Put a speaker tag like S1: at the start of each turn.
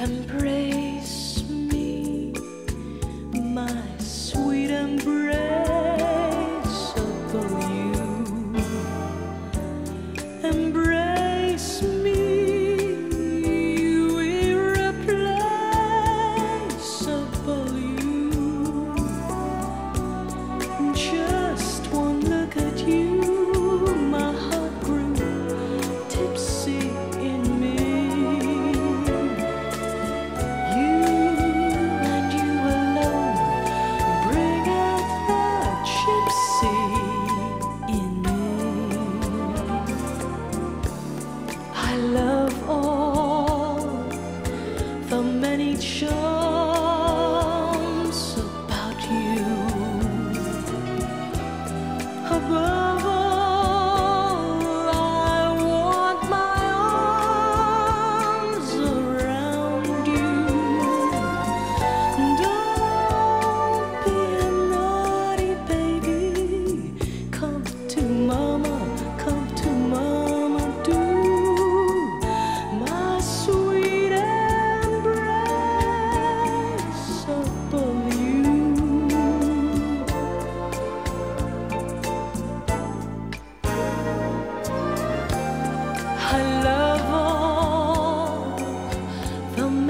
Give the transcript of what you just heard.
S1: Embrace me, my sweet embraceable you. sure. hello from